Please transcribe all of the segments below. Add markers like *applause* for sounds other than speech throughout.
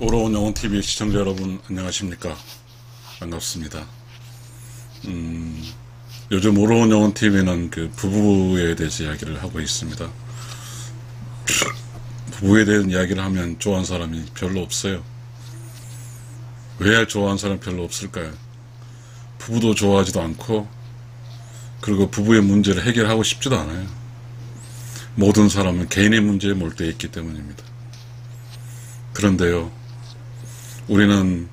오로운 영혼TV 시청자 여러분 안녕하십니까? 반갑습니다. 음, 요즘 오로운 영혼TV는 그 부부에 대해서 이야기를 하고 있습니다. *coughs* 부부에 대한 이야기를 하면 좋아하는 사람이 별로 없어요. 왜 좋아하는 사람이 별로 없을까요? 부부도 좋아하지도 않고 그리고 부부의 문제를 해결하고 싶지도 않아요. 모든 사람은 개인의 문제에 몰두해 있기 때문입니다. 그런데요 우리는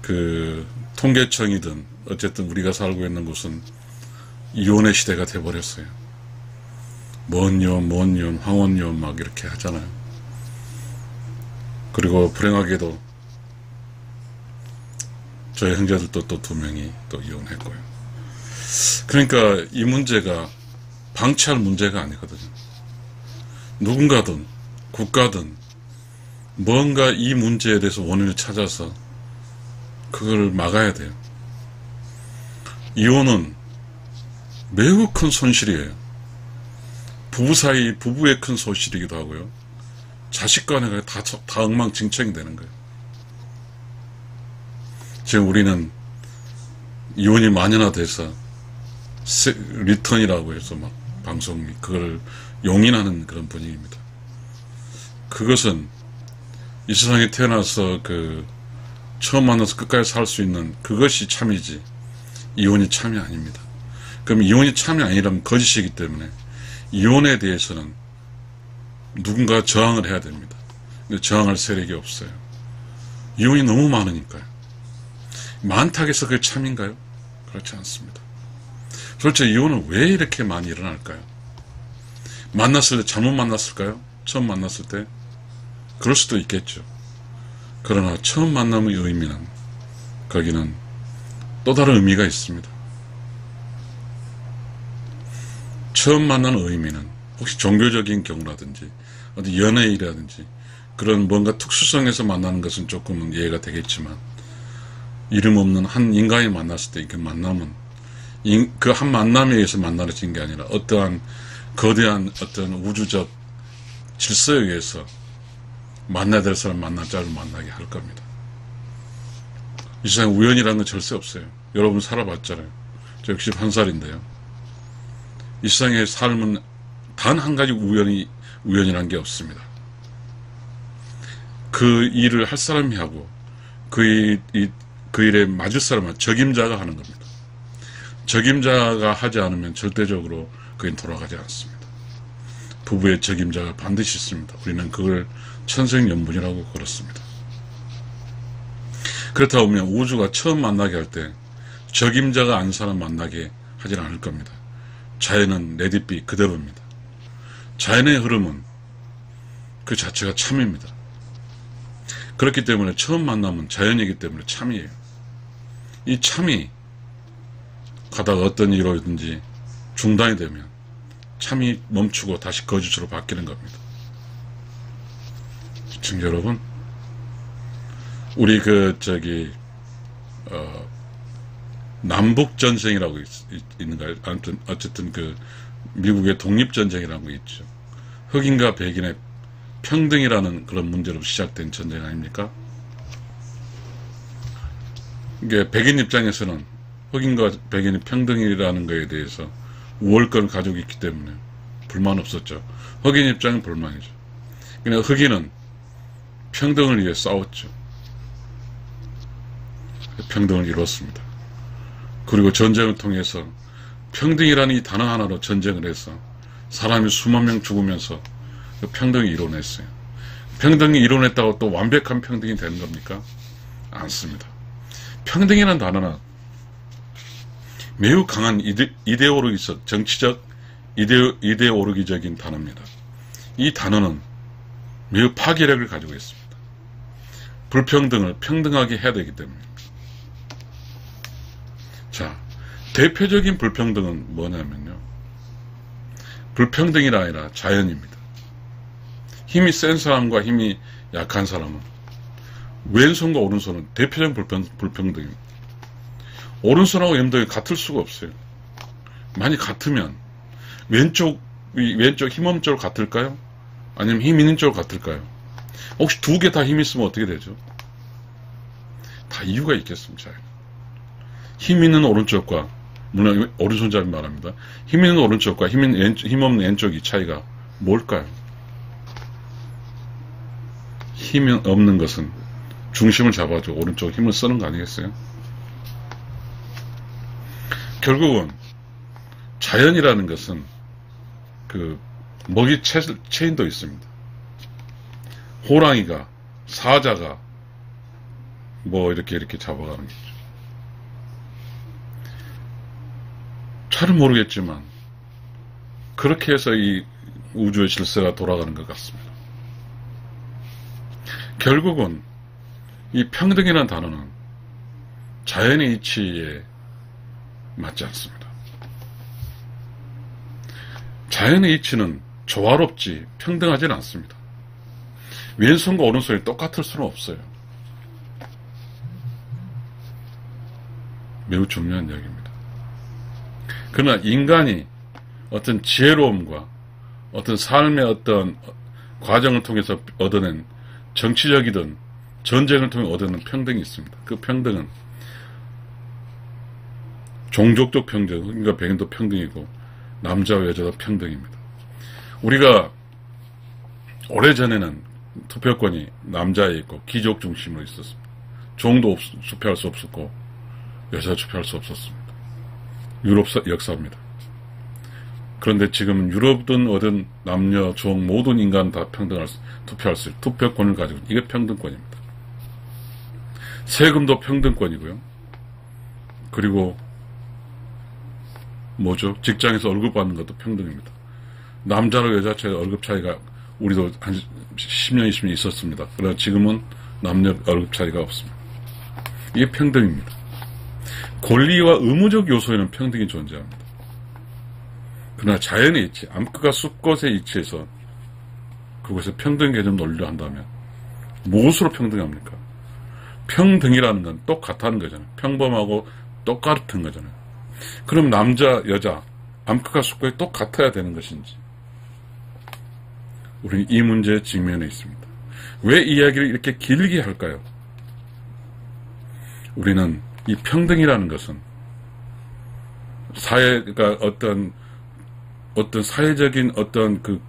그 통계청이든 어쨌든 우리가 살고 있는 곳은 이혼의 시대가 돼버렸어요. 먼 이혼, 먼 이혼, 황혼 이혼 막 이렇게 하잖아요. 그리고 불행하게도 저희 형제들도 또 두 명이 또 이혼했고요. 그러니까 이 문제가 방치할 문제가 아니거든요. 누군가든 국가든 뭔가 이 문제에 대해서 원인을 찾아서 그걸 막아야 돼요. 이혼은 매우 큰 손실이에요. 부부 사이, 부부의 큰 손실이기도 하고요. 자식 간에 다, 다 엉망진창이 되는 거예요. 지금 우리는 이혼이 만연화돼서 return이라고 해서 막 방송이 그걸 용인하는 그런 분위기입니다. 그것은 이 세상에 태어나서 그 처음 만나서 끝까지 살 수 있는 그것이 참이지 이혼이 참이 아닙니다. 그럼 이혼이 참이 아니라면 거짓이기 때문에 이혼에 대해서는 누군가 저항을 해야 됩니다. 근데 저항할 세력이 없어요. 이혼이 너무 많으니까요. 많다고 해서 그게 참인가요? 그렇지 않습니다. 솔직히 이혼은 왜 이렇게 많이 일어날까요? 만났을 때 잘못 만났을까요? 처음 만났을 때? 그럴 수도 있겠죠. 그러나 처음 만남의 의미는 거기는 또 다른 의미가 있습니다. 처음 만나는 의미는 혹시 종교적인 경우라든지 어디 연애이라든지 그런 뭔가 특수성에서 만나는 것은 조금은 이해가 되겠지만 이름 없는 한 인간이 만났을 때 그 만남은 그 한 만남에 의해서 만나진 게 아니라 어떠한 거대한 어떤 우주적 질서에 의해서 만나야 될 사람 만난 자를 만나게 할 겁니다. 이 세상 우연이라는 건 절대 없어요. 여러분 살아봤잖아요. 저 61살인데요. 이 세상의 삶은 단 한 가지 우연이, 우연이란 게 없습니다. 그 일을 할 사람이 하고, 그, 일, 그 일에 맞을 사람은 적임자가 하는 겁니다. 적임자가 하지 않으면 절대적으로 그인 돌아가지 않습니다. 부부의 적임자가 반드시 있습니다. 우리는 그걸 천생연분이라고 그렇습니다. 그렇다 보면 우주가 처음 만나게 할 때 적임자가 아닌 사람 만나게 하진 않을 겁니다. 자연은 let it be 그대로입니다. 자연의 흐름은 그 자체가 참입니다. 그렇기 때문에 처음 만남은 자연이기 때문에 참이에요. 이 참이 가다가 어떤 이유로든지 중단이 되면 참이 멈추고 다시 거짓으로 바뀌는 겁니다. 시청자 여러분, 우리 그 저기 어, 남북 전쟁이라고 있, 는가요 아무튼 어쨌든 그 미국의 독립 전쟁이라고 있죠. 흑인과 백인의 평등이라는 그런 문제로 시작된 전쟁 아닙니까? 이게 백인 입장에서는 흑인과 백인이 평등이라는 것에 대해서 우월권을 가지고 있기 때문에 불만 없었죠. 흑인 입장은 불만이죠. 그냥 흑인은 평등을 위해 싸웠죠. 평등을 이뤘습니다. 그리고 전쟁을 통해서 평등이라는 이 단어 하나로 전쟁을 해서 사람이 수만 명 죽으면서 그 평등이 이뤄냈어요. 평등이 이뤄냈다고 또 완벽한 평등이 되는 겁니까? 않습니다. 평등이라는 단어는 매우 강한 이데, 이데올로기적, 정치적 이데, 이데올로기적인 단어입니다. 이 단어는 매우 파괴력을 가지고 있습니다. 불평등을 평등하게 해야 되기 때문입니다. 자, 대표적인 불평등은 뭐냐면요. 불평등이 아니라 자연입니다. 힘이 센 사람과 힘이 약한 사람은 왼손과 오른손은 대표적인 불평, 불평등입니다. 오른손하고 왼손이 같을 수가 없어요. 만약 같으면 왼쪽 왼쪽 힘없는 쪽 같을까요? 아니면 힘 있는 쪽 같을까요? 혹시 두 개 다힘 있으면 어떻게 되죠? 다 이유가 있겠습니다. 힘 있는 오른쪽과 물론 오른손잡이 말합니다. 힘 있는 오른쪽과 힘, 있는 왼, 힘 없는 왼쪽이 차이가 뭘까요? 힘이 없는 것은 중심을 잡아줘 오른쪽 힘을 쓰는 거 아니겠어요? 결국은 자연이라는 것은 그 먹이 체, 체인도 있습니다. 호랑이가 사자가 뭐 이렇게 이렇게 잡아가는 거죠. 잘은 모르겠지만 그렇게 해서 이 우주의 질서가 돌아가는 것 같습니다. 결국은 이 평등이라는 단어는 자연의 이치에 맞지 않습니다. 자연의 이치는 조화롭지 평등하지는 않습니다. 왼손과 오른손이 똑같을 수는 없어요. 매우 중요한 이야기입니다. 그러나 인간이 어떤 지혜로움과 어떤 삶의 어떤 과정을 통해서 얻어낸 정치적이든 전쟁을 통해 얻어낸 평등이 있습니다. 그 평등은 종족적 평등, 그러니까 백인도 평등이고 남자와 여자도 평등입니다. 우리가 오래전에는 투표권이 남자에 있고 귀족 중심으로 있었습니다. 종도 투표할 수 없었고 여자 투표할 수 없었습니다. 유럽 역사입니다. 그런데 지금 유럽든 어든 남녀, 종 모든 인간 다 평등할 수, 투표할 수, 투표권을 가지고 이게 평등권입니다. 세금도 평등권이고요. 그리고 뭐죠? 직장에서 월급 받는 것도 평등입니다. 남자로 여자 차이 월급 차이가 우리도 한 10년, 20년 있었습니다. 그러나 지금은 남녀 월급 차이가 없습니다. 이게 평등입니다. 권리와 의무적 요소에는 평등이 존재합니다. 그러나 자연의 이치, 암흑과 숲곳의 이치에서 그곳에 평등 개념 논리를 한다면 무엇으로 평등합니까? 평등이라는 건 똑같다는 거잖아요. 평범하고 똑같은 거잖아요. 그럼 남자, 여자, 암흑과 숲곳이 똑같아야 되는 것인지 우리는 이 문제에 직면해 있습니다. 왜 이야기를 이렇게 길게 할까요? 우리는 이 평등이라는 것은 사회가 어떤 어떤 사회적인 어떤 그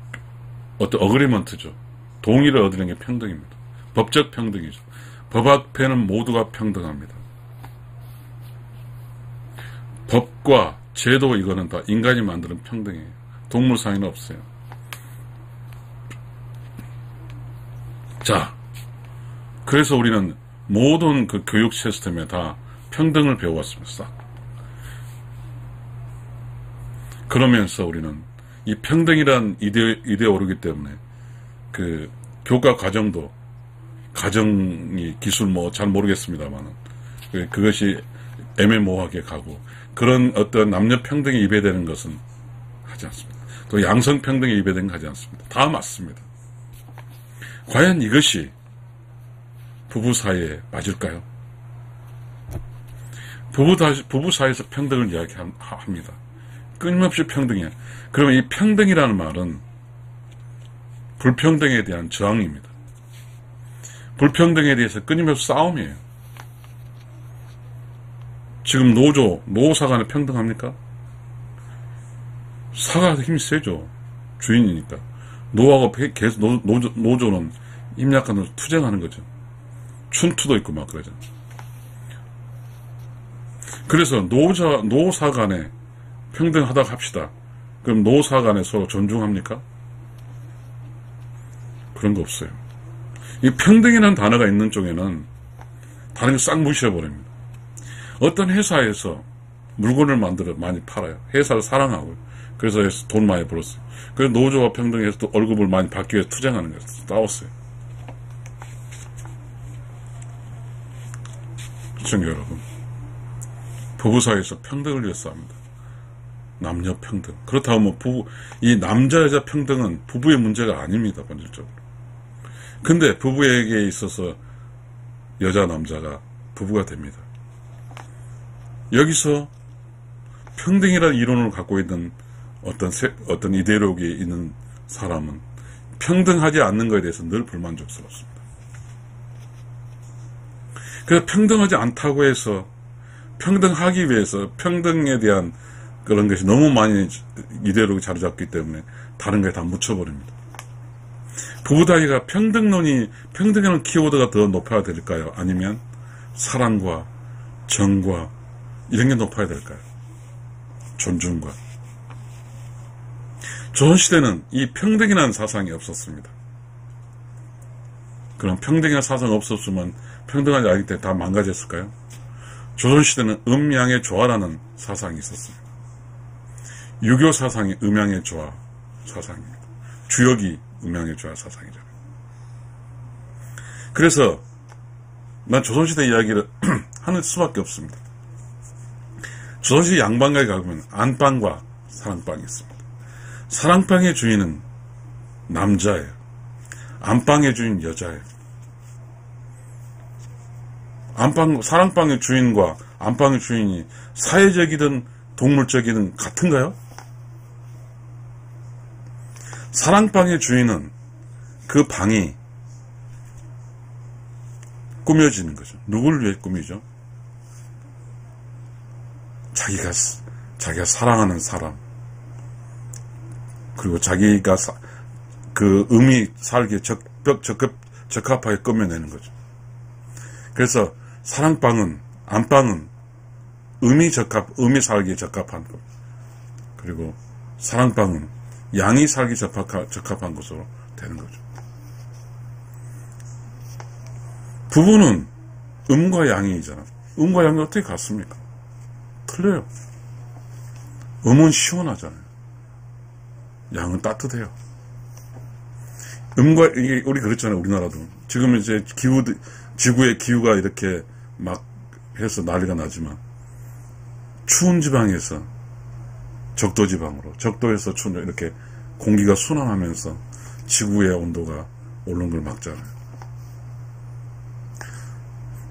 어떤 어그리먼트죠. 동의를 얻는 게 평등입니다. 법적 평등이죠. 법 앞에는 모두가 평등합니다. 법과 제도 이거는 다 인간이 만드는 평등이에요. 동물 사이는 없어요. 자, 그래서 우리는 모든 그 교육 시스템에 다 평등을 배워왔습니다. 싹. 그러면서 우리는 이 평등이란 이데, 이데에 오르기 때문에 그 교과 과정도 가정이 기술 뭐 잘 모르겠습니다만은 그, 그것이 애매모호하게 가고 그런 어떤 남녀 평등에 입에 되는 것은 하지 않습니다. 또 양성 평등에 입에 되는 거 하지 않습니다. 다 맞습니다. 과연 이것이 부부 사이에 맞을까요? 부부, 부부 사이에서 평등을 이야기합니다. 끊임없이 평등이야. 그러면 이 평등이라는 말은 불평등에 대한 저항입니다. 불평등에 대해서 끊임없이 싸움이에요. 지금 노조, 노사 간에 평등합니까? 사가 힘이 세죠. 주인이니까. 노하고 계속 노, 노조, 노조는 임약간으로 투쟁하는 거죠. 춘투도 있고 막 그러잖아요. 그래서 노자, 노사 간에 평등하다고 합시다. 그럼 노사 간에 서로 존중합니까? 그런 거 없어요. 이 평등이라는 단어가 있는 쪽에는 다른 거 싹 무시해버립니다. 어떤 회사에서 물건을 만들어 많이 팔아요. 회사를 사랑하고요. 그래서 돈 많이 벌었어요. 그래서 노조와 평등해서 또 월급을 많이 받기 위해서 투쟁하는 거예요. 싸웠어요. 시청자 여러분. 부부 사이에서 평등을 위해서 합니다. 남녀 평등. 그렇다면 뭐 부부, 이 남자 여자 평등은 부부의 문제가 아닙니다, 본질적으로. 근데 부부에게 있어서 여자 남자가 부부가 됩니다. 여기서 평등이라는 이론을 갖고 있는 어떤 세, 어떤 이데올로기에 있는 사람은 평등하지 않는 것에 대해서 늘 불만족스럽습니다. 그래서 평등하지 않다고 해서 평등하기 위해서 평등에 대한 그런 것이 너무 많이 이대로 자리 잡기 때문에 다른 거에 다 묻혀버립니다. 부부 단위가 평등론이 평등이라는 키워드가 더 높아야 될까요? 아니면 사랑과 정과 이런 게 높아야 될까요? 존중과 조선시대는 이 평등이라는 사상이 없었습니다. 그럼 평등이라는 사상 없었으면 평등하지 않기 때문에 다 망가졌을까요? 조선시대는 음양의 조화라는 사상이 있었습니다. 유교 사상이 음양의 조화 사상입니다. 주역이 음양의 조화 사상이잖아요. 그래서 난 조선시대 이야기를 *clears throat* 하는 수밖에 없습니다. 조선시대 양반가에 가보면 안방과 사랑방이 있습니다. 사랑방의 주인은 남자예요. 안방의 주인 여자예요. 안방, 사랑방의 주인과 안방의 주인이 사회적이든 동물적이든 같은가요? 사랑방의 주인은 그 방이 꾸며지는 거죠. 누굴 위해 꾸미죠? 자기가, 자기가 사랑하는 사람. 그리고 자기가 사, 그 의미 살기에 적, 적합, 적합하게 꾸며내는 거죠. 그래서 사랑방은 안방은 음이 적합, 음이 살기에 적합한 것. 그리고 사랑방은 양이 살기 적합한, 적합한 것으로 되는 거죠. 부부는 음과 양이잖아. 음과 양이 어떻게 같습니까? 틀려요. 음은 시원하잖아요. 양은 따뜻해요. 음과, 이게, 우리 그렇잖아요. 우리나라도. 지금 이제 기후, 지구의 기후가 이렇게 막 해서 난리가 나지만 추운 지방에서 적도 지방으로 적도에서 추운 이렇게 공기가 순환하면서 지구의 온도가 오르는 걸 막잖아요.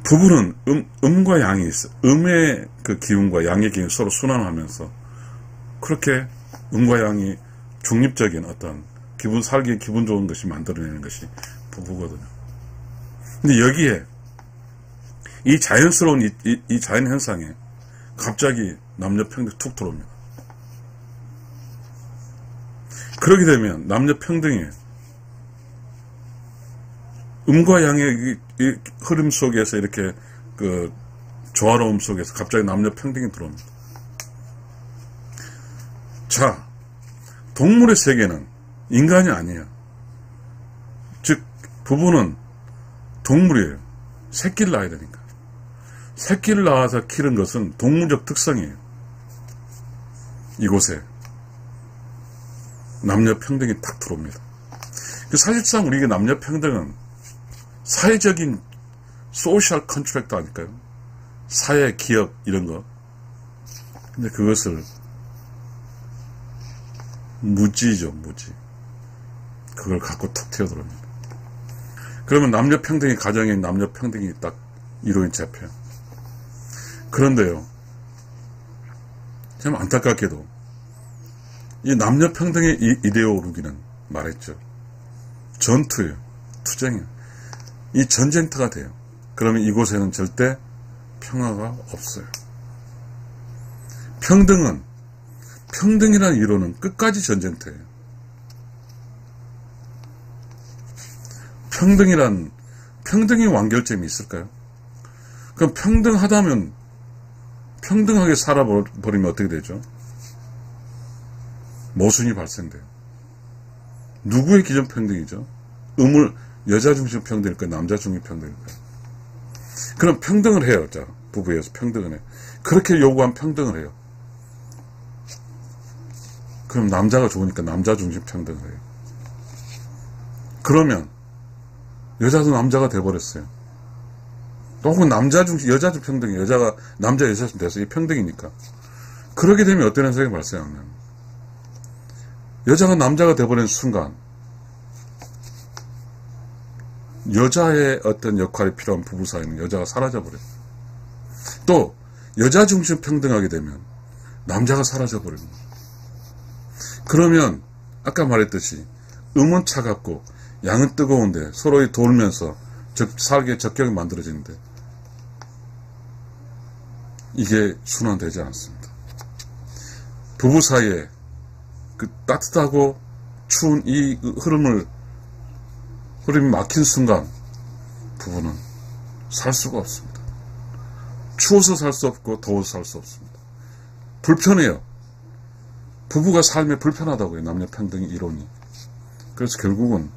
부부는 음, 음과 양이 있어. 음의 그 기운과 양의 기운이 서로 순환하면서 그렇게 음과 양이 중립적인 어떤 기분 살기 기분 좋은 것이 만들어내는 것이 부부거든요. 근데 여기에 이 자연스러운 이, 이, 이 자연 현상에 갑자기 남녀 평등 툭 들어옵니다. 그렇게 되면 남녀 평등이 음과 양의 이, 이 흐름 속에서 이렇게 그 조화로움 속에서 갑자기 남녀 평등이 들어옵니다. 자, 동물의 세계는 인간이 아니에요. 즉, 부부는 동물이에요. 새끼를 낳아야 되니까. 새끼를 낳아서 키는 것은 동물적 특성이에요. 이곳에 남녀 평등이 딱 들어옵니다. 그 사실상 우리가 남녀 평등은 사회적인 social contract 아닐까요? 사회, 기업 이런 거. 근데 그것을 무지죠, 무지. 그걸 갖고 툭 튀어들어옵니다. 그러면 남녀 평등이 가정에 남녀 평등이 딱 이루어진 잡혀요. 그런데요. 참 안타깝게도 이 남녀 평등의 이데올로기는 말했죠. 전투예요. 투쟁이에요. 이 전쟁터가 돼요. 그러면 이곳에는 절대 평화가 없어요. 평등은 평등이라는 이론은 끝까지 전쟁터예요. 평등이란 평등의 완결점이 있을까요? 그럼 평등하다면 평등하게 살아버리면 어떻게 되죠? 모순이 발생돼요. 누구의 기존 평등이죠? 음을 여자 중심 평등일까요? 남자 중심 평등일까요? 그럼 평등을 해요. 자, 부부에서 평등을 해. 그렇게 요구한 평등을 해요. 그럼 남자가 좋으니까 남자 중심 평등을 해요. 그러면 여자도 남자가 돼버렸어요. 혹은 남자 중심, 여자 중 평등이 여자가 남자 여자 중 돼서 이 평등이니까. 그러게 되면 어떤 현상이 발생하면 여자가 남자가 돼버린 순간 여자의 어떤 역할이 필요한 부부 사이는 여자가 사라져버려요. 또 여자 중심 평등하게 되면 남자가 사라져버립니다. 그러면 아까 말했듯이 음은 차갑고 양은 뜨거운데 서로에 돌면서 적, 살게 적격이 만들어지는데 이게 순환되지 않습니다. 부부 사이에 그 따뜻하고 추운 이 흐름을 흐름이 막힌 순간 부부는 살 수가 없습니다. 추워서 살 수 없고 더워서 살 수 없습니다. 불편해요. 부부가 삶에 불편하다고요. 남녀 평등의 이론이. 그래서 결국은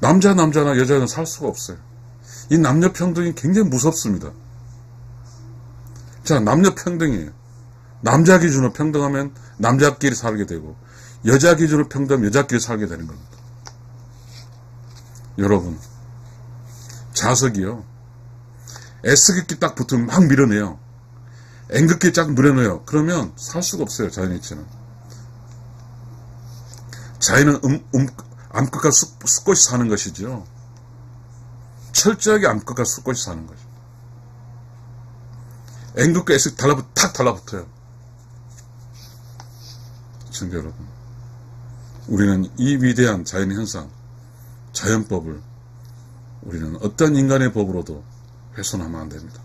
남자 남자나 여자는 살 수가 없어요. 이 남녀 평등이 굉장히 무섭습니다. 자, 남녀 평등이에요. 남자 기준으로 평등하면 남자끼리 살게 되고 여자 기준으로 평등하면 여자끼리 살게 되는 겁니다. 여러분, 자석이요. S극기 딱 붙으면 막 밀어내요. N극기 쫙 밀어내요. 그러면 살 수가 없어요, 자연이치는. 자연은 음, 음, 암컷과 숫꽃이 사는 것이죠. 철저하게 암컷과 숫꽃이 사는 거죠. N극과 S극 달라붙, 탁 달라붙어요. 시청자 여러분. 우리는 이 위대한 자연 현상, 자연법을 우리는 어떤 인간의 법으로도 훼손하면 안 됩니다.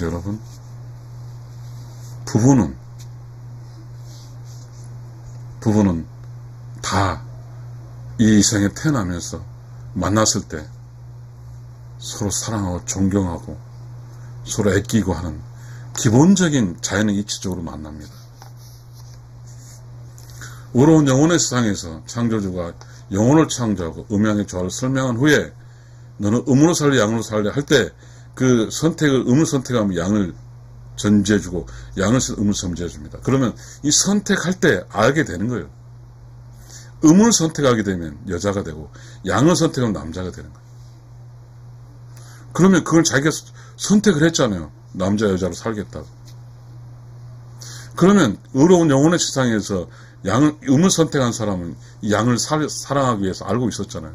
여러분, 부부는 부부는 다 이 이생에 태어나면서 만났을 때 서로 사랑하고 존경하고 서로 애끼고 하는 기본적인 자연의 이치적으로 만납니다. 우로운 영혼의 세상에서 창조주가 영혼을 창조하고 음양의 조화를 설명한 후에 너는 음으로 살래 양으로 살래 할 때 그 선택을 음을 선택하면 양을 전제해주고 양을 음을 선제해줍니다. 그러면 이 선택할 때 알게 되는 거예요. 음을 선택하게 되면 여자가 되고 양을 선택하면 남자가 되는 거예요. 그러면 그걸 자기가 선택을 했잖아요. 남자 여자로 살겠다고. 그러면 의로운 영혼의 세상에서 양을 음을 선택한 사람은 양을 사, 사랑하기 위해서 알고 있었잖아요.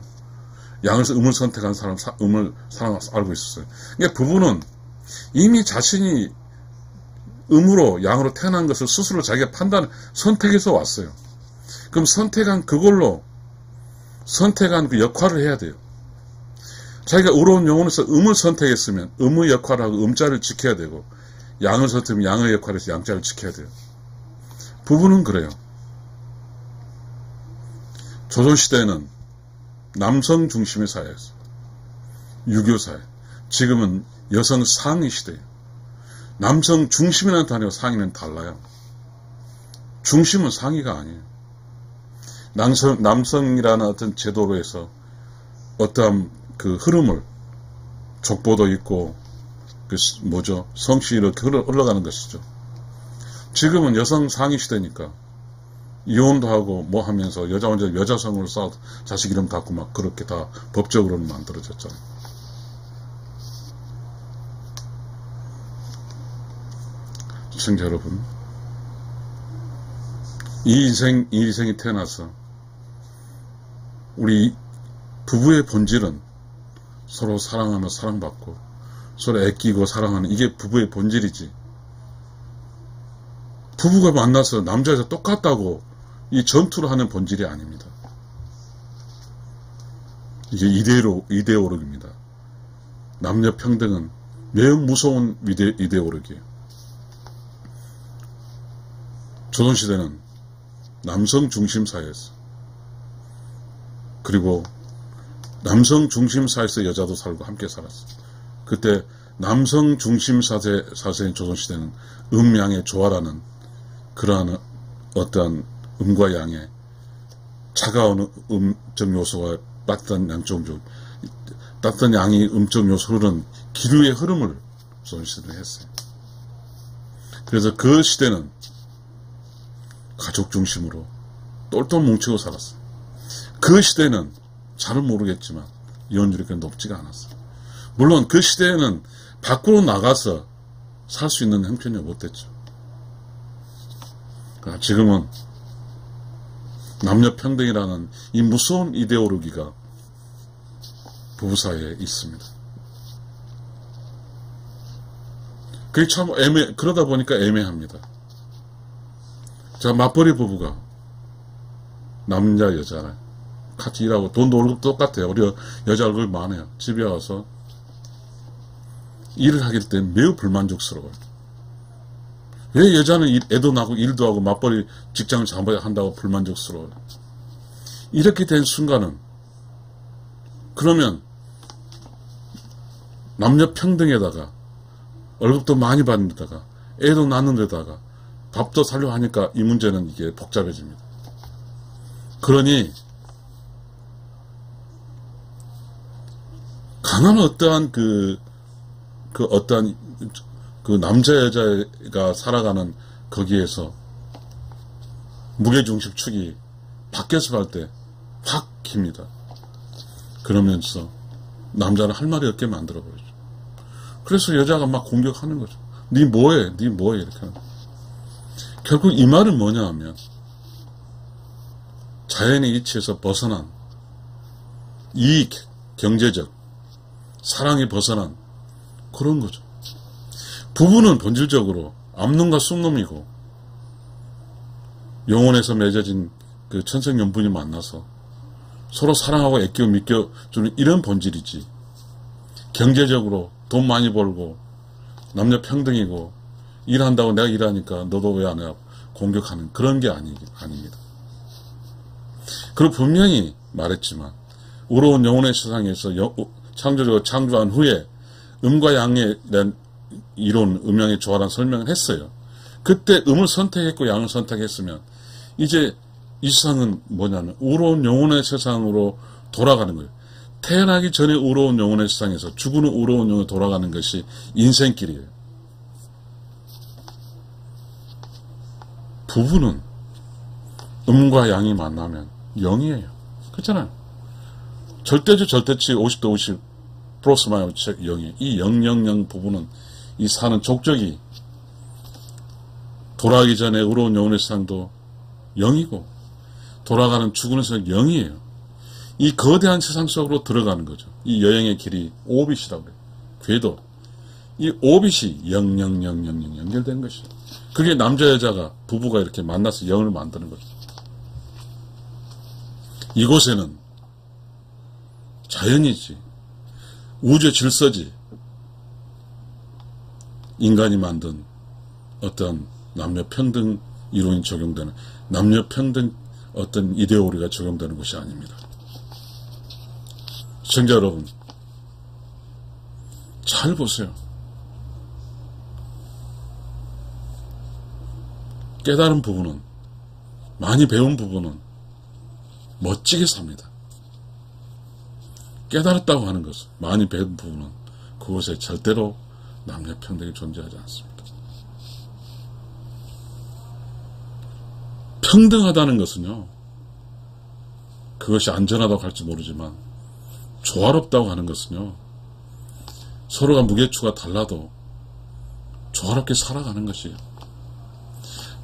양을 음을 선택한 사람 사, 음을 사랑 알고 있었어요. 그러니까 부부는 이미 자신이 음으로 양으로 태어난 것을 스스로 자기가 판단 선택해서 왔어요. 그럼 선택한 그걸로 선택한 그 역할을 해야 돼요. 자기가 의로운 영혼에서 음을 선택했으면 음의 역할을 하고 음자를 지켜야 되고 양을 선택하면 양의 역할에서 양자를 지켜야 돼요. 부부는 그래요. 조선시대에는 남성 중심의 사회였어요. 유교 사회. 지금은 여성 상위 시대예요. 남성 중심이라는 단어와 상위는 달라요. 중심은 상위가 아니에요. 남성, 남성이라는 어떤 제도로 해서 어떠한 그 흐름을 족보도 있고 그 뭐죠 성씨 이렇게 흘러가는 것이죠. 지금은 여성 상위 시대니까 이혼도 하고 뭐 하면서 여자 혼자 여자성으로 싸워 자식 이름 닫고 막 그렇게 다 법적으로는 만들어졌잖아요. 시청자 여러분, 이 인생, 이 인생이 태어나서 우리 부부의 본질은 서로 사랑하며 사랑받고 서로 애끼고 사랑하는 이게 부부의 본질이지. 부부가 만나서 남자에서 똑같다고 이 전투를 하는 본질이 아닙니다. 이게 이데로, 이데오로기입니다. 남녀 평등은 매우 무서운 이데, 이데오로기예요. 조선시대는 남성 중심 사회였어. 그리고 남성 중심 사회에서 여자도 살고 함께 살았어. 그때 남성 중심 사세, 사세인 조선시대는 음양의 조화라는 그러한 어떠한 음과 양의 차가운 음적 요소와 따뜻한 양적 요소, 따뜻한 양이 음적 요소는 기류의 흐름을 조선시대는 했어요. 그래서 그 시대는 가족 중심으로 똘똘 뭉치고 살았어요. 그 시대는 잘은 모르겠지만 이혼율이 그렇게 높지가 않았어요. 물론 그 시대에는 밖으로 나가서 살 수 있는 형편이 못 됐죠. 그러니까 지금은 남녀 평등이라는 이 무서운 이데올로기가 부부 사이에 있습니다. 그게 참 애매, 그러다 보니까 애매합니다. 자, 맞벌이 부부가 남자 여자나 같이 일하고 돈도 월급 똑같아요. 우리 여자 얼굴 많아요. 집에 와서 일을 하기 때문에 매우 불만족스러워요. 왜 여자는 애도 낳고 일도 하고 맞벌이 직장을 잡아야 한다고 불만족스러워요. 이렇게 된 순간은 그러면 남녀 평등에다가 월급도 많이 받는 데다가 애도 낳는 데다가 밥도 살려 하니까 이 문제는 이게 복잡해집니다. 그러니 강한 어떠한 그, 그 어떠한 그 남자 여자가 살아가는 거기에서 무게중심 축이 바뀌어서 갈때확 깁니다. 그러면서 남자는 할 말이 없게 만들어 버리죠. 그래서 여자가 막 공격하는 거죠. 니 뭐해? 니 뭐해? 이렇게 하는 결국 이 말은 뭐냐 하면 자연의 이치에서 벗어난 이익, 경제적, 사랑에 벗어난 그런 거죠. 부부는 본질적으로 암놈과 쑥놈이고 영혼에서 맺어진 그 천생연분이 만나서 서로 사랑하고 애껴 믿겨주는 이런 본질이지. 경제적으로 돈 많이 벌고 남녀 평등이고 일한다고 내가 일하니까 너도 왜 안 해? 공격하는 그런 게 아니, 아닙니다. 그리고 분명히 말했지만 우로운 영혼의 세상에서 창조적으로 창조한 후에 음과 양에 대한 이론, 음양의 조화란 설명을 했어요. 그때 음을 선택했고 양을 선택했으면 이제 이 세상은 뭐냐면 우로운 영혼의 세상으로 돌아가는 거예요. 태어나기 전에 우로운 영혼의 세상에서 죽은 후 우로운 영혼에 돌아가는 것이 인생길이에요. 부부는 음과 양이 만나면 영이에요. 그렇잖아요. 절대주 절대치 50대 50 플러스 마이너스 0이 이000 부분은 이 사는 족적이 돌아가기 전에 의로운 영혼의 세상도 0이고 돌아가는 죽은 세상 0이에요. 이 거대한 세상 속으로 들어가는 거죠. 이 여행의 길이 오빗이라고 그래요. 궤도. 이 오빗이 00000 연결된 것이죠. 그게 남자 여자가 부부가 이렇게 만나서 영을 만드는 거죠. 이곳에는 자연이지 우주 질서지 인간이 만든 어떤 남녀 평등 이론이 적용되는 남녀 평등 어떤 이데올리가 적용되는 것이 아닙니다. 시청자 여러분 잘 보세요. 깨달은 부분은 많이 배운 부분은 멋지게 삽니다. 깨달았다고 하는 것은 많이 배운 부분은 그곳에 절대로 남녀 평등이 존재하지 않습니다. 평등하다는 것은요, 그것이 안전하다고 할지 모르지만, 조화롭다고 하는 것은요, 서로가 무게추가 달라도 조화롭게 살아가는 것이에요.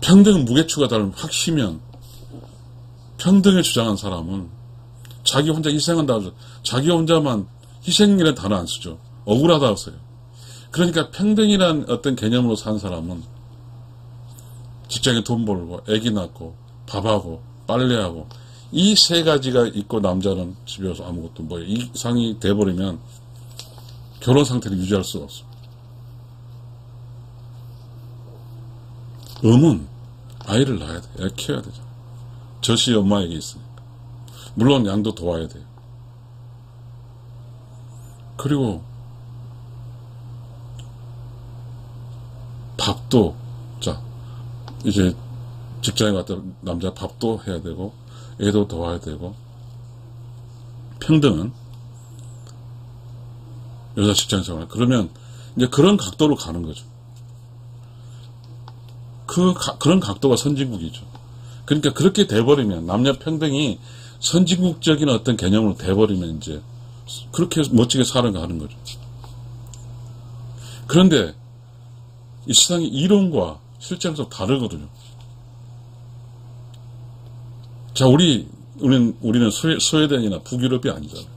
평등은 무게추가 다른 확시면 평등을 주장한 사람은 자기 혼자 희생한다 고 자기 혼자만 희생이라는 단어 안 쓰죠. 억울하다고 써요. 그러니까 평등이란 어떤 개념으로 산 사람은 직장에 돈 벌고 애기 낳고 밥하고 빨래하고 이 세 가지가 있고 남자는 집에 서 아무것도 뭐 이상이 돼버리면 결혼 상태를 유지할 수가 없습니다. 음은 아이를 낳아야 돼. 애 키워야 되죠. 젖이 엄마에게 있으니까. 물론 양도 도와야 돼요. 그리고 밥도 자 이제 직장에 갔다 남자 밥도 해야 되고 애도 도와야 되고 평등은 여자 직장 생활 그러면 이제 그런 각도로 가는 거죠. 그 가, 그런 각도가 선진국이죠. 그러니까 그렇게 돼버리면 남녀 평등이 선진국적인 어떤 개념으로 돼버리면 이제 그렇게 멋지게 살아가는 거죠. 그런데 이 세상의 이론과 실제로서 다르거든요. 자, 우리, 우리는, 우리는 스웨, 덴이나 북유럽이 아니잖아요.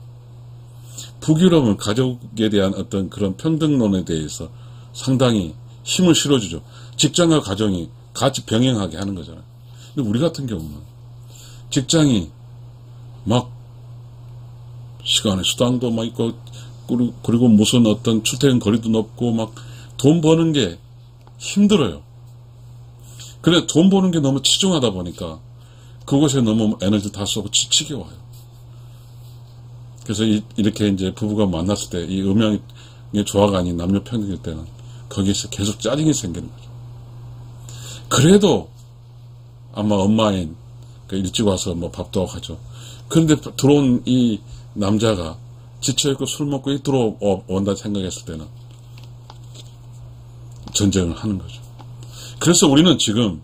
북유럽은 가족에 대한 어떤 그런 평등론에 대해서 상당히 힘을 실어주죠. 직장과 가정이 같이 병행하게 하는 거잖아요. 근데 우리 같은 경우는 직장이 막 시간에 수당도 막 있고 그리고 무슨 어떤 출퇴근 거리도 높고 막 돈 버는 게 힘들어요. 그래 돈 버는 게 너무 치중하다 보니까 그것에 너무 에너지 다 쏘고 지치게 와요. 그래서 이, 렇게 이제 부부가 만났을 때 이 음양의 조화가 아닌 남녀 평등일 때는 거기에서 계속 짜증이 생기는 거죠. 그래도 아마 엄마인 그 일찍 와서 뭐 밥도 하고 하죠. 그런데 들어온 이 남자가 지쳐있고 술 먹고 들어온다 생각했을 때는 전쟁을 하는 거죠. 그래서 우리는 지금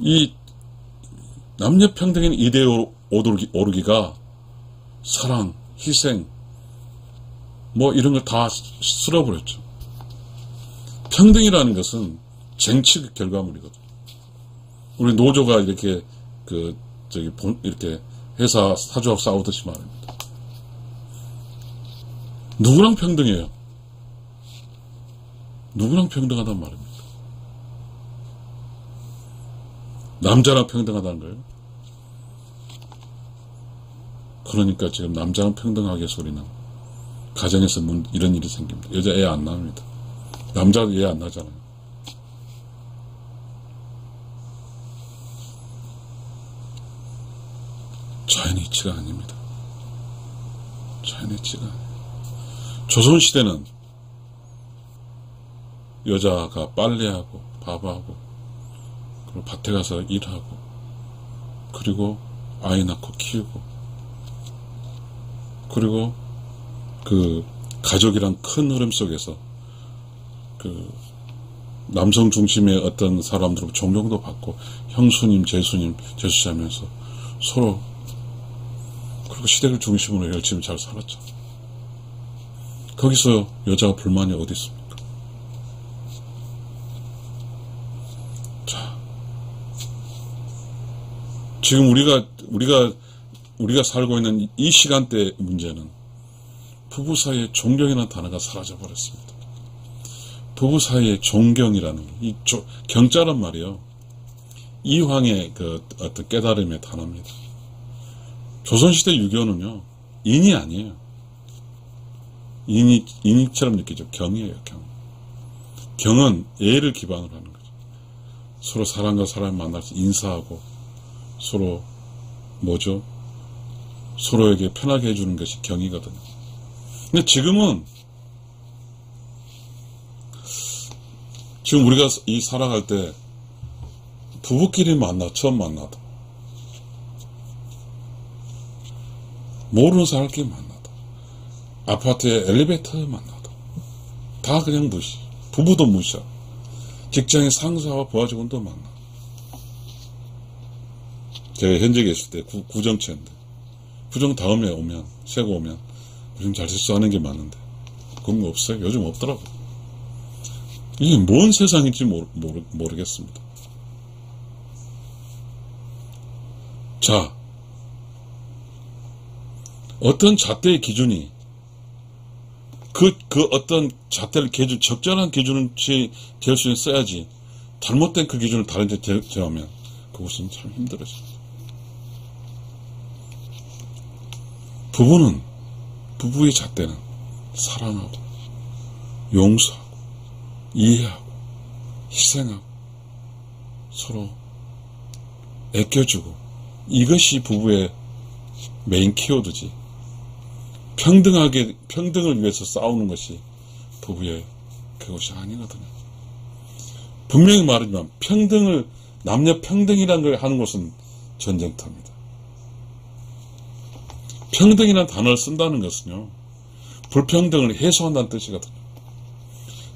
이 남녀평등인 이데에 오르기, 오르기가 사랑, 희생, 뭐 이런 걸 다 쓸어버렸죠. 평등이라는 것은 쟁취 결과물이거든. 우리 노조가 이렇게 그 저기 본 이렇게 회사 사주하고 싸우듯이 말입니다. 누구랑 평등해요? 누구랑 평등하단 말입니다. 남자랑 평등하다는 거예요. 그러니까 지금 남자랑 평등하게 소리는 가정에서 이런 일이 생깁니다. 여자 애안 나옵니다. 남자도 애안 나잖아요. 자연의치가 아닙니다. 자연의치가 조선시대는 여자가 빨래하고 밥하고 그리고 밭에 가서 일하고 그리고 아이 낳고 키우고 그리고 그 가족이란 큰 흐름 속에서 그 남성 중심의 어떤 사람들로 존경도 받고 형수님, 제수님, 제수자면서 서로 그리고 시대를 중심으로 열심히 잘 살았죠. 거기서 여자가 불만이 어디 있습니까? 자, 지금 우리가 우리가 우리가 살고 있는 이 시간대 문제는 부부 사이의 존경이라는 단어가 사라져 버렸습니다. 부부 사이의 존경이라는 이 조, 경자란 말이요. 이황의 그 어떤 깨달음의 단어입니다. 조선시대 유교는요, 인이 아니에요. 인이, 인이처럼 느끼죠. 경이에요, 경. 경은 예를 기반으로 하는 거죠. 서로 사람과 사람 만나서 인사하고, 서로, 뭐죠? 서로에게 편하게 해주는 것이 경이거든요. 근데 지금은, 지금 우리가 이 살아갈 때, 부부끼리 만나, 처음 만나도, 모르는 사람끼리 만나도 아파트에 엘리베이터 만 나도 다 그냥 무시. 부부도 무시하고. 직장의 상사와 부하직원도 만나. 제가 현직에 있을 때 구, 구정체인데 구정 다음에 오면 새고 오면 요즘 잘 실수하는 게 많은데 그런 거 없어요? 요즘 없더라고 이게 뭔 세상인지 모르, 모르, 모르겠습니다. 자 어떤 잣대의 기준이 그, 그 어떤 잣대를 기준, 적절한 기준을 될수 있어야지 잘못된 그 기준을 다른 데 제하면 그것은 참 힘들었습니다. 부부는, 부부의 잣대는 사랑하고, 용서하고, 이해하고, 희생하고, 서로 애껴주고, 이것이 부부의 메인 키워드지. 평등하게, 평등을 위해서 싸우는 것이 부부의 그것이 아니거든요. 분명히 말하지만 평등을, 남녀 평등이라는 걸 하는 것은 전쟁터입니다. 평등이라는 단어를 쓴다는 것은요, 불평등을 해소한다는 뜻이거든요.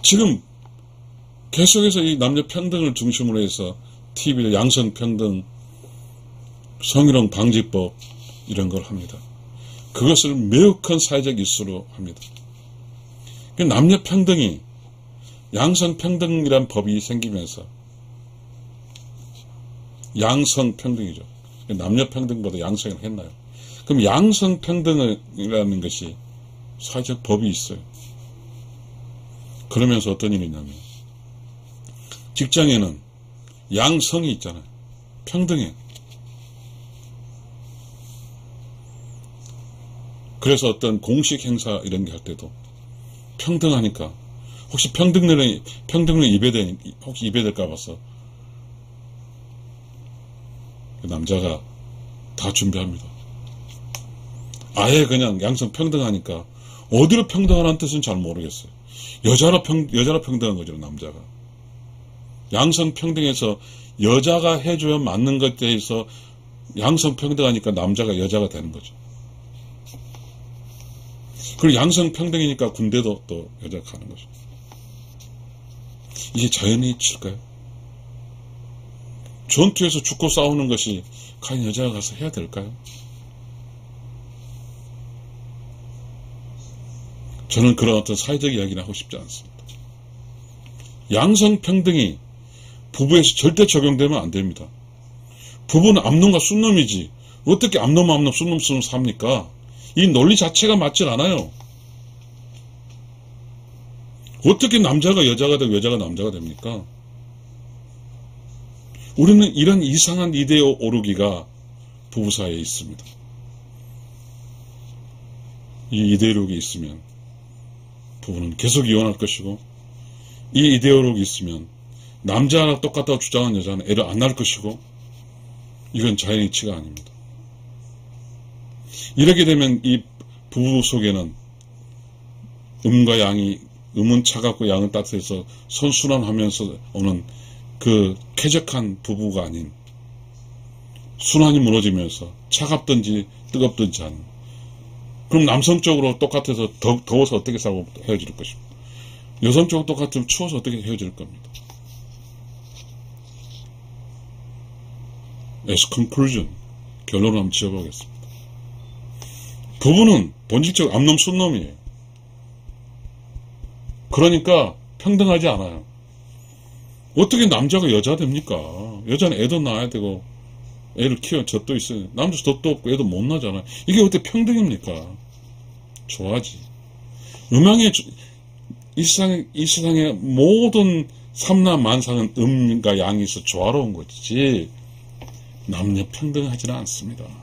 지금 계속해서 이 남녀 평등을 중심으로 해서 TV에 양성 평등, 성희롱 방지법 이런 걸 합니다. 그것을 매우 큰 사회적 이슈로 합니다. 그 남녀 평등이 양성 평등이란 법이 생기면서 양성 평등이죠. 남녀 평등보다 양성을 했나요? 그럼 양성 평등이라는 것이 사회적 법이 있어요. 그러면서 어떤 일이 있냐면 직장에는 양성이 있잖아요. 평등해. 그래서 어떤 공식 행사 이런 게 할 때도 평등하니까 혹시 평등론에 평등론 입에대 혹시 입에 될까 봐서 그 남자가 다 준비합니다. 아예 그냥 양성 평등하니까 어디로 평등하라는 뜻은 잘 모르겠어요. 여자로 평 여자로 평등한 거죠 남자가. 양성 평등해서 여자가 해줘야 맞는 것에 대해서 양성 평등하니까 남자가 여자가 되는 거죠. 그리고 양성 평등이니까 군대도 또 여자가 가는 거죠. 이게 자연의 이치일까요? 전투에서 죽고 싸우는 것이 과연 여자가 가서 해야 될까요? 저는 그런 어떤 사회적 이야기는 하고 싶지 않습니다. 양성평등이 부부에서 절대 적용되면 안 됩니다. 부부는 암놈과 쑥놈이지 어떻게 암놈 암놈 쑥놈 쑥놈 삽니까? 이 논리 자체가 맞질 않아요. 어떻게 남자가 여자가 되고 여자가 남자가 됩니까? 우리는 이런 이상한 이데어 오르기가 부부 사이에 있습니다. 이 이데올로기 있으면 부부는 계속 이혼할 것이고 이 이데올로기 있으면 남자랑 똑같다고 주장하는 여자는 애를 안 낳을 것이고 이건 자연의 이치가 아닙니다. 이렇게 되면 이 부부 속에는 음과 양이 음은 차갑고 양은 따뜻해서 선순환하면서 오는 그 쾌적한 부부가 아닌 순환이 무너지면서 차갑든지 뜨겁든지 하는 그럼 남성적으로 똑같아서 더, 더워서 어떻게 싸고 헤어질 것입니다. 여성적으로 똑같으면 추워서 어떻게 헤어질 겁니다. as conclusion 결론을 한번 지어보겠습니다. 부부는 본질적으로 암놈 순놈이에요. 그러니까 평등하지 않아요. 어떻게 남자가 여자 됩니까? 여자는 애도 낳아야 되고 애를 키워 젖도 있어요. 남자 젖도 없고 애도 못 나잖아요. 이게 어떻게 평등입니까? 좋아하지. 음양의 이 세상에, 이 세상의 모든 삼남 만상은 음과 양이 있어 조화로운 것이지 남녀 평등하지는 않습니다.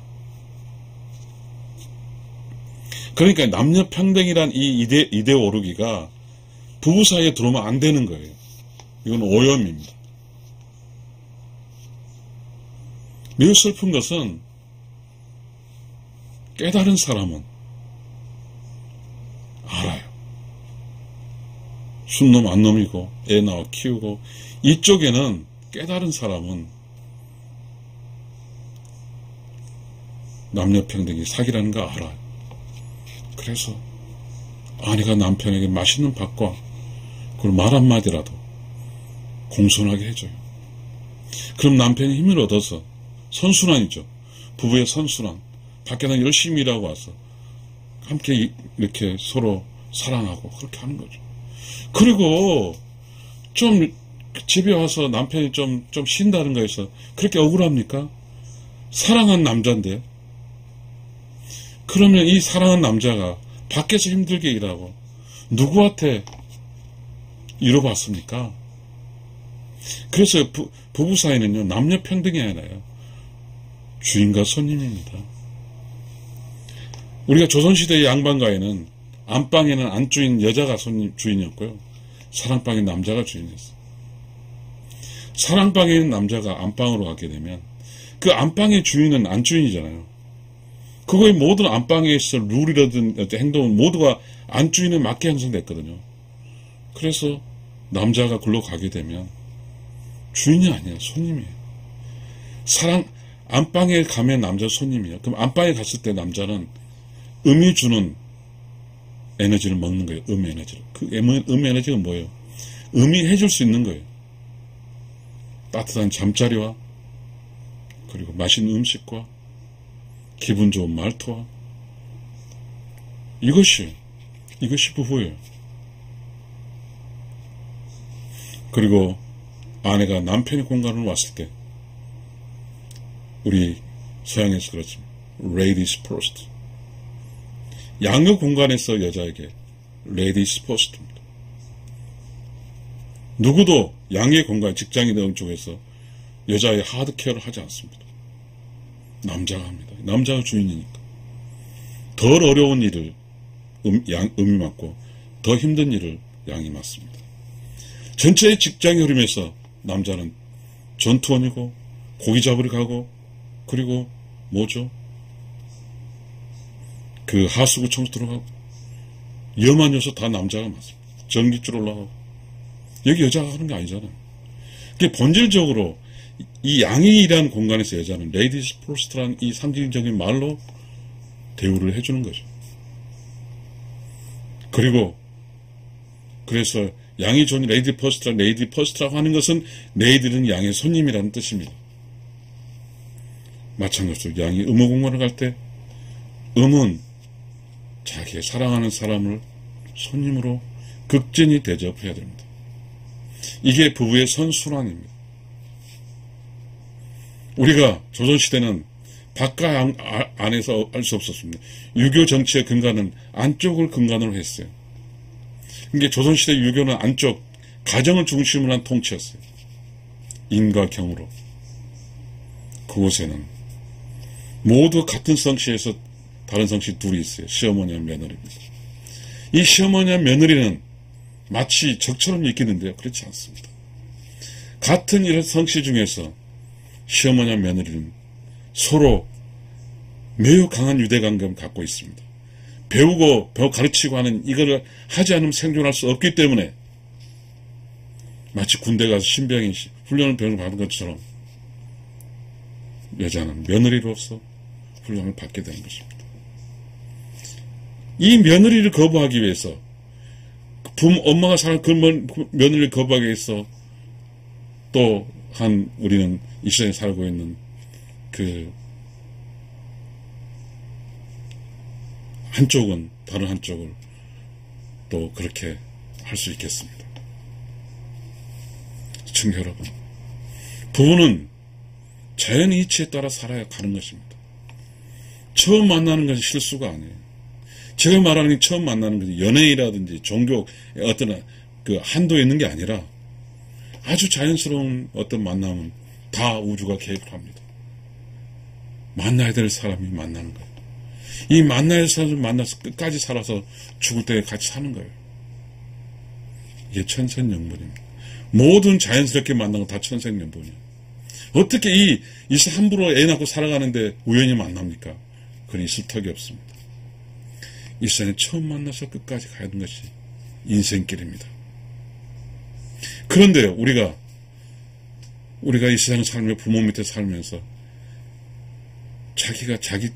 그러니까 남녀 평등이란 이 이데, 이데 오르기가 부부 사이에 들어오면 안 되는 거예요. 이건 오염입니다. 매우 슬픈 것은 깨달은 사람은 알아요. 순놈 안놈이고 애 낳아 키우고 이쪽에는 깨달은 사람은 남녀평등이 사기라는 거 알아요. 그래서 아내가 남편에게 맛있는 밥과 그걸 말 한마디라도 공손하게 해줘요. 그럼 남편이 힘을 얻어서 선순환이죠. 부부의 선순환. 밖에는 열심히 일하고 와서 함께 이렇게 서로 사랑하고 그렇게 하는 거죠. 그리고 좀 집에 와서 남편이 좀, 좀 쉰다는 거에서 그렇게 억울합니까? 사랑한 남자인데. 그러면 이 사랑한 남자가 밖에서 힘들게 일하고 누구한테 이뤄봤습니까? 그래서 부, 부부 사이는요, 남녀 평등이 아니라요. 주인과 손님입니다. 우리가 조선시대의 양반가에는 안방에는 안주인 여자가 손님, 주인이었고요. 사랑방에 남자가 주인이었어요. 사랑방에 있는 남자가 안방으로 가게 되면 그 안방의 주인은 안주인이잖아요. 그거의 모든 안방에 있어 룰이라든 행동은 모두가 안주인에 맞게 형성됐거든요. 그래서 남자가 글로 가게 되면 주인이 아니야 손님이에요. 사랑 안방에 가면 남자 손님이야. 그럼 안방에 갔을 때 남자는 음이 주는 에너지를 먹는 거예요. 음 에너지를. 그 음, 음 에너지가 뭐예요? 음이 해줄 수 있는 거예요. 따뜻한 잠자리와 그리고 맛있는 음식과 기분 좋은 말투와 이것이 이것이 부부예요. 그리고 아내가 남편의 공간을 왔을 때 우리 서양에서 그렇지만 ladies first 양의 공간에서 여자에게 ladies first입니다. 누구도 양의 공간 직장이든 쪽에서 여자의 하드케어를 하지 않습니다. 남자가 합니다. 남자가 주인이니까. 덜 어려운 일을 음, 양, 음이 맡고 더 힘든 일을 양이 맡습니다. 전체의 직장의 흐름에서 남자는 전투원이고 고기 잡으러 가고 그리고 뭐죠? 그 하수구 청소 들어가고 위험한 요소 다 남자가 맡습니다. 전기줄 올라가고 여기 여자가 하는 게 아니잖아요. 그게 본질적으로 이 양이 일하는 공간에서 여자는 ladies first라는 이 상징적인 말로 대우를 해주는 거죠. 그리고 그래서 양이 존 lady first라 lady first라고 하는 것은 레이디는 양의 손님이라는 뜻입니다. 마찬가지로 양이 의무공간을 갈 때 음은 자기의 사랑하는 사람을 손님으로 극진히 대접해야 됩니다. 이게 부부의 선순환입니다. 우리가 조선시대는 바깥 아, 안에서 알 수 없었습니다. 유교 정치의 근간은 안쪽을 근간으로 했어요. 이게 조선시대 유교는 안쪽, 가정을 중심으로 한 통치였어요. 인과 경으로. 그곳에는 모두 같은 성씨에서 다른 성씨 둘이 있어요. 시어머니와 며느리입니다. 이 시어머니와 며느리는 마치 적처럼 있기는데요. 그렇지 않습니다. 같은 성씨 중에서 시어머니와 며느리는 서로 매우 강한 유대관계를 갖고 있습니다. 배우고 배우 가르치고 하는 이거를 하지 않으면 생존할 수 없기 때문에 마치 군대 가서 신병이 훈련을 배우는 받은 것처럼 여자는 며느리로서 훈련을 받게 되는 것입니다. 이 며느리를 거부하기 위해서 부모, 엄마가 사는 그 며느리를 거부하기 위해서 또 한 우리는 이 시대에 살고 있는 그 한쪽은 다른 한쪽을 또 그렇게 할 수 있겠습니다. 시청자 여러분, 부부는 자연 이치에 따라 살아야 가는 것입니다. 처음 만나는 것이 실수가 아니에요. 제가 말하는 처음 만나는 것이 연애이라든지 종교 어떤 그 한도에 있는 게 아니라 아주 자연스러운 어떤 만남은 다 우주가 계획을 합니다. 만나야 될 사람이 만나는 거예요. 이 만나야 될 사람을 만나서 끝까지 살아서 죽을 때 같이 사는 거예요. 이게 천생연분입니다. 모든 자연스럽게 만난 건다 천생연분이에요. 어떻게 이, 이세 함부로 애 낳고 살아가는데 우연히 만납니까? 그건 있을 턱이 없습니다. 이 세상에 처음 만나서 끝까지 가야 하는 것이 인생길입니다. 그런데요, 우리가, 우리가 이 세상 살며 부모 밑에 살면서 자기가 자기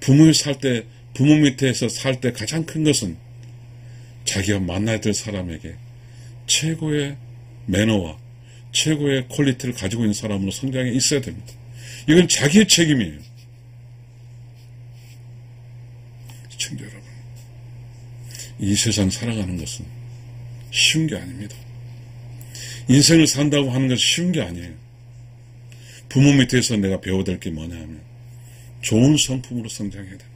부모를 살 때, 부모 밑에서 살 때 가장 큰 것은 자기가 만나야 될 사람에게 최고의 매너와 최고의 quality를 가지고 있는 사람으로 성장해 있어야 됩니다. 이건 자기의 책임이에요. 시청자 여러분, 이 세상 살아가는 것은 쉬운 게 아닙니다. 인생을 산다고 하는 것은 쉬운 게 아니에요. 부모 밑에서 내가 배워야 될 게 뭐냐 하면 좋은 성품으로 성장해야 됩니다.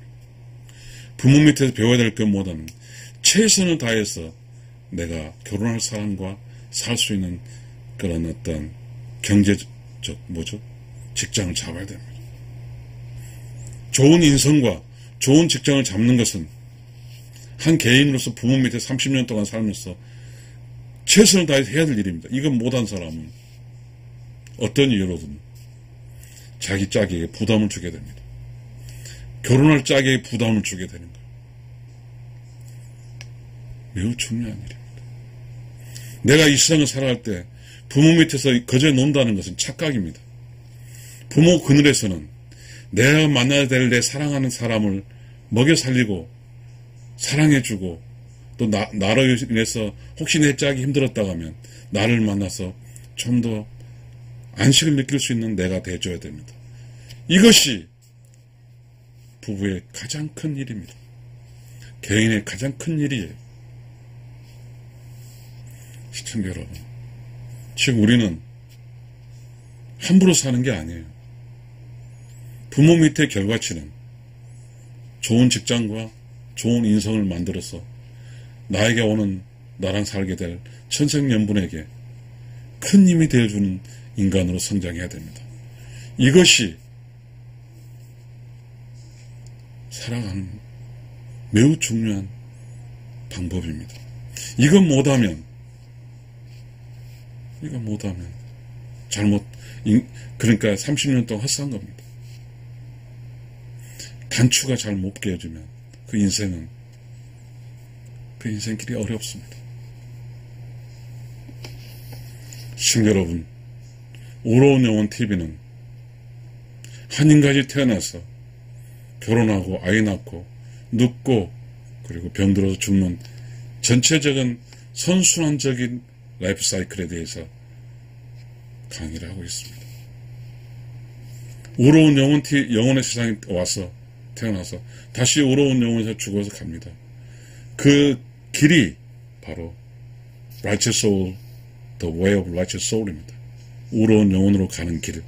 부모 밑에서 배워야 될 것보다는 최선을 다해서 내가 결혼할 사람과 살 수 있는 그런 어떤 경제적 뭐죠? 직장을 잡아야 됩니다. 좋은 인성과 좋은 직장을 잡는 것은 한 개인으로서 부모 밑에 30년 동안 살면서 최선을 다해서 해야 될 일입니다. 이건 못한 사람은 어떤 이유로든 자기 짝에게 부담을 주게 됩니다. 결혼할 짝에 부담을 주게 되는 거예요. 매우 중요한 일입니다. 내가 이 세상을 살아갈 때 부모 밑에서 거저 논다는 것은 착각입니다. 부모 그늘에서는 내가 만나야 될 내 사랑하는 사람을 먹여 살리고 사랑해주고 또 나, 나로 인해서 혹시 내 짝이 힘들었다고 하면 나를 만나서 좀 더 안식을 느낄 수 있는 내가 돼줘야 됩니다. 이것이 부부의 가장 큰 일입니다. 개인의 가장 큰 일이에요. 시청자 여러분, 지금 우리는 함부로 사는 게 아니에요. 부모 밑에 결과치는 좋은 직장과 좋은 인성을 만들어서 나에게 오는 나랑 살게 될 천생연분에게 큰 힘이 되어주는 인간으로 성장해야 됩니다. 이것이 살아가는 매우 중요한 방법입니다. 이건 못하면, 이건 못하면, 잘못, 그러니까 30년 동안 헛산 겁니다. 단추가 잘 못 깨어지면 그 인생은, 그 인생길이 어렵습니다. 시청자 여러분, 우로운 영혼 TV는 한 인간이 태어나서 결혼하고 아이 낳고 늙고 그리고 병들어서 죽는 전체적인 선순환적인 라이프 사이클에 대해서 강의를 하고 있습니다. 우로운 영혼 티, 영혼의 세상에 와서 태어나서 다시 우로운 영혼에서 죽어서 갑니다. 그 길이 바로 righteous soul, the way of righteous soul입니다. 우로운 영혼으로 가는 길,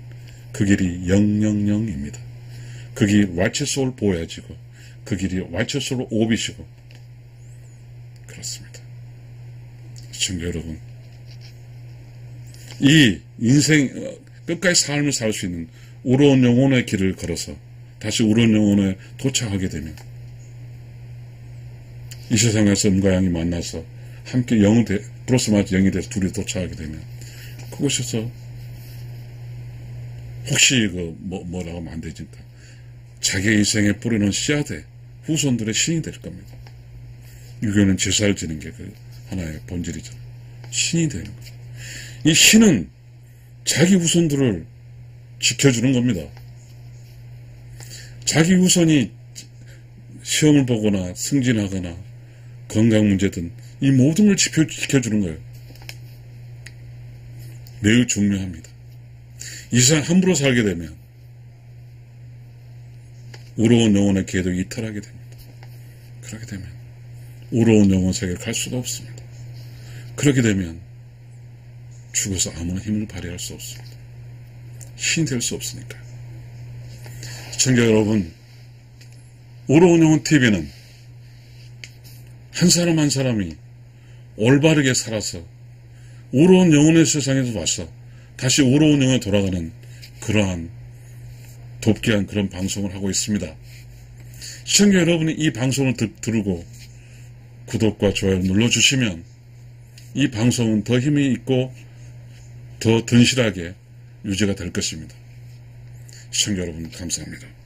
그 길이 000입니다. 그 길이 righteous soul 보여지고 그 길이 righteous soul 오비시고 그렇습니다. 시청자 여러분, 이 인생 어, 끝까지 삶을 살 수 있는 우로운 영혼의 길을 걸어서 다시 우로운 영혼에 도착하게 되면 이 세상에서 음과 양이 만나서 함께 영 대, 브로스 마치 영이 돼서 둘이 도착하게 되면 그곳에서 혹시 그 뭐, 뭐라고 하면 안 되니까 자기 인생에 뿌리는 씨앗의 후손들의 신이 될 겁니다. 유교는 제사를 지는 게 그 하나의 본질이죠. 신이 되는 거죠. 이 신은 자기 후손들을 지켜주는 겁니다. 자기 후손이 시험을 보거나 승진하거나 건강 문제든 이 모든 걸 지켜, 지켜주는 거예요. 매우 중요합니다. 이 세상 함부로 살게 되면 우로운 영혼의 계도 이탈하게 됩니다. 그렇게 되면 우로운 영혼 세계를 갈 수가 없습니다. 그렇게 되면 죽어서 아무나 힘을 발휘할 수 없습니다. 신이 될 수 없으니까요. 시청자 여러분, 우로운 영혼 TV는 한 사람 한 사람이 올바르게 살아서 우로운 영혼의 세상에서 와서 다시 우로운 영혼에 돌아가는 그러한 돕기한 그런 방송을 하고 있습니다. 시청자 여러분이 이 방송을 드, 들고 구독과 좋아요 눌러주시면 이 방송은 더 힘이 있고 더 든실하게 유지가 될 것입니다. 시청자 여러분 감사합니다.